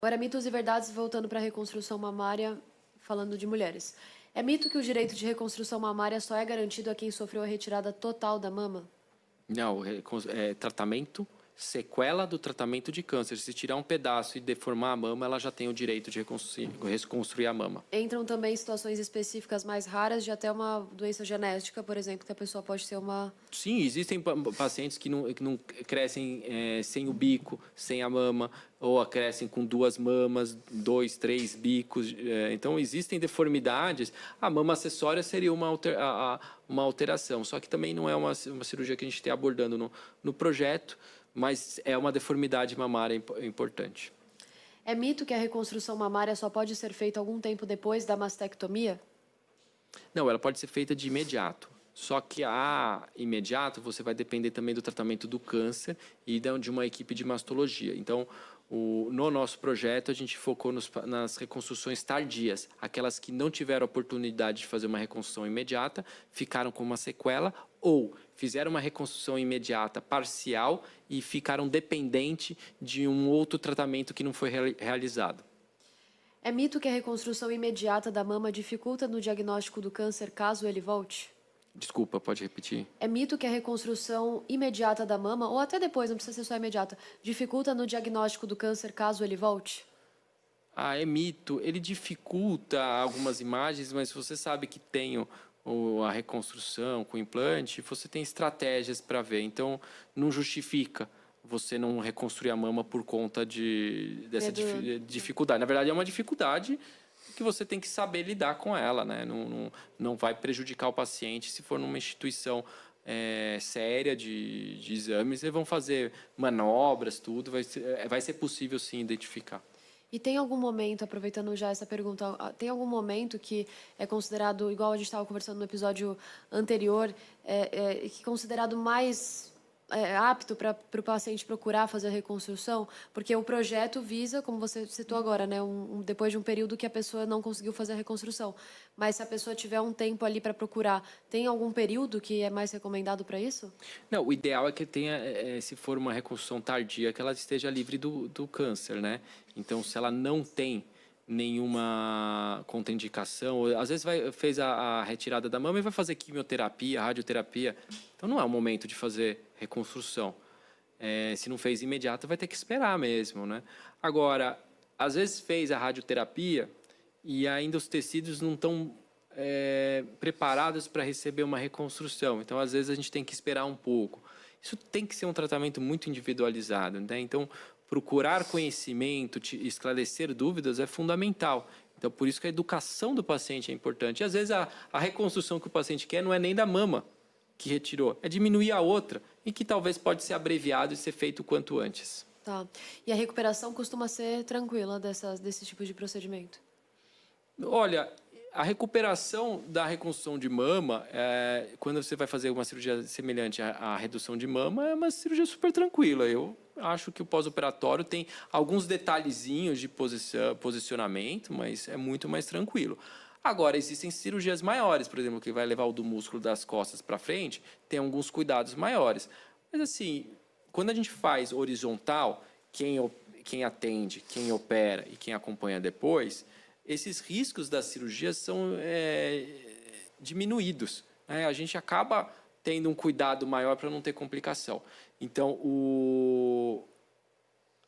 Agora, mitos e verdades, voltando para a reconstrução mamária, falando de mulheres. É mito que o direito de reconstrução mamária só é garantido a quem sofreu a retirada total da mama? Não, é, é tratamento sequela do tratamento de câncer. Se tirar um pedaço e deformar a mama, ela já tem o direito de reconstruir, a mama. Entram também situações específicas mais raras de até uma doença genética, por exemplo, que a pessoa pode ter uma... Sim, existem pacientes que não, que não crescem é, sem o bico, sem a mama, ou crescem com duas mamas, dois, três bicos. É, então, existem deformidades. A mama acessória seria uma, alter, a, a, uma alteração, só que também não é uma, uma cirurgia que a gente está abordando no, no projeto mas é uma deformidade mamária importante. É mito que a reconstrução mamária só pode ser feita algum tempo depois da mastectomia? Não, ela pode ser feita de imediato. Só que a imediato você vai depender também do tratamento do câncer e de uma equipe de mastologia. Então, o, no nosso projeto, a gente focou nos, nas reconstruções tardias. Aquelas que não tiveram oportunidade de fazer uma reconstrução imediata, ficaram com uma sequela ou fizeram uma reconstrução imediata parcial e ficaram dependentes de um outro tratamento que não foi realizado. É mito que a reconstrução imediata da mama dificulta no diagnóstico do câncer caso ele volte? Desculpa, pode repetir. É mito que a reconstrução imediata da mama, ou até depois, não precisa ser só imediata, dificulta no diagnóstico do câncer caso ele volte? Ah, é mito. Ele dificulta algumas imagens, mas você sabe que tem ou a reconstrução com implante, você tem estratégias para ver. Então, não justifica você não reconstruir a mama por conta de, dessa dif dificuldade. Na verdade, é uma dificuldade que você tem que saber lidar com ela, né? Não, não, não vai prejudicar o paciente se for numa instituição é, séria de, de exames, eles vão fazer manobras, tudo, vai ser, vai ser possível sim identificar. E tem algum momento, aproveitando já essa pergunta, tem algum momento que é considerado, igual a gente estava conversando no episódio anterior, é, é, que é considerado mais é, apto para o paciente procurar fazer a reconstrução, porque o projeto visa, como você citou agora, né, um, um, depois de um período que a pessoa não conseguiu fazer a reconstrução. Mas se a pessoa tiver um tempo ali para procurar, tem algum período que é mais recomendado para isso? Não, o ideal é que tenha, é, se for uma reconstrução tardia, que ela esteja livre do, do câncer, né? Então, se ela não tem nenhuma contraindicação. Às vezes vai, fez a, a, retirada da mama e vai fazer quimioterapia, radioterapia. Então não é o momento de fazer reconstrução. É, se não fez imediato, vai ter que esperar mesmo, né? Agora, às vezes fez a radioterapia e ainda os tecidos não estão é, preparados para receber uma reconstrução. Então, às vezes a gente tem que esperar um pouco. Isso tem que ser um tratamento muito individualizado, né? Então, procurar conhecimento, esclarecer dúvidas é fundamental. Então, por isso que a educação do paciente é importante. E, às vezes, a, a reconstrução que o paciente quer não é nem da mama que retirou, é diminuir a outra, e que talvez pode ser abreviado e ser feito quanto antes. Tá. E a recuperação costuma ser tranquila dessas, desse tipo de procedimento? Olha, a recuperação da reconstrução de mama, é, quando você vai fazer uma cirurgia semelhante à, à, redução de mama, é uma cirurgia super tranquila. Eu acho que o pós-operatório tem alguns detalhezinhos de posicionamento, mas é muito mais tranquilo. Agora, existem cirurgias maiores, por exemplo, que vai levar o do músculo das costas para frente, tem alguns cuidados maiores. Mas, assim, quando a gente faz horizontal, quem, quem atende, quem opera e quem acompanha depois esses riscos das cirurgias são é, diminuídos. Né? A gente acaba tendo um cuidado maior para não ter complicação. Então, o,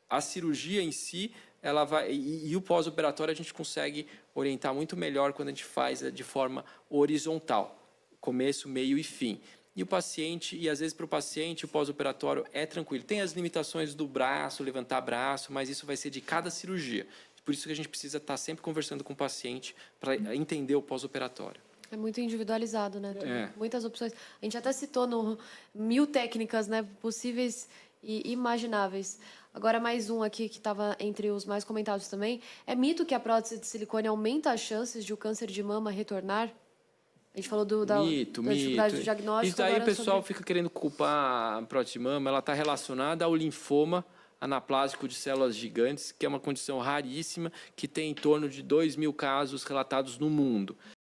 a cirurgia em si, ela vai e, e o pós-operatório a gente consegue orientar muito melhor quando a gente faz de forma horizontal, começo, meio e fim. E o paciente, e às vezes para o paciente, o pós-operatório é tranquilo. Tem as limitações do braço, levantar braço, mas isso vai ser de cada cirurgia. Por isso que a gente precisa estar sempre conversando com o paciente para entender o pós-operatório. É muito individualizado, né? É. Muitas opções. A gente até citou no mil técnicas, né, possíveis e imagináveis. Agora mais um aqui que estava entre os mais comentados também. É mito que a prótese de silicone aumenta as chances de o câncer de mama retornar? A gente falou do, da, mito, da dificuldade mito. do diagnóstico. Isso daí o pessoal sobre... fica querendo culpar a prótese de mama. Ela está relacionada ao linfoma anaplásico de células gigantes, que é uma condição raríssima, que tem em torno de 2 mil casos relatados no mundo.